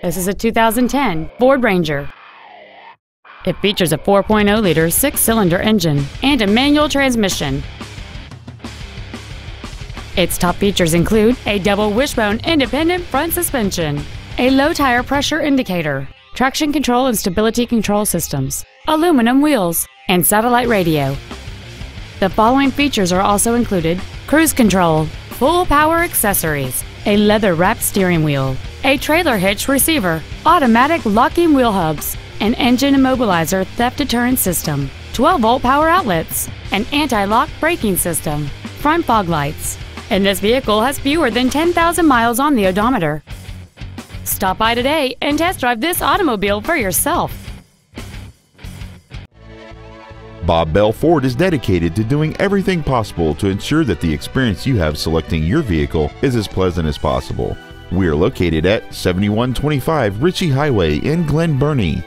This is a 2010 Ford Ranger. It features a 4.0-liter six-cylinder engine and a manual transmission. Its top features include a double wishbone independent front suspension, a low tire pressure indicator, traction control and stability control systems, aluminum wheels, and satellite radio. The following features are also included cruise control, full power accessories, a leather wrapped steering wheel, a trailer hitch receiver, automatic locking wheel hubs, an engine immobilizer theft deterrent system, 12 volt power outlets, an anti lock braking system, front fog lights, and this vehicle has fewer than 10,000 miles on the odometer. Stop by today and test drive this automobile for yourself. Bob Bell Ford is dedicated to doing everything possible to ensure that the experience you have selecting your vehicle is as pleasant as possible. We are located at 7125 Ritchie Highway in Glen Burnie.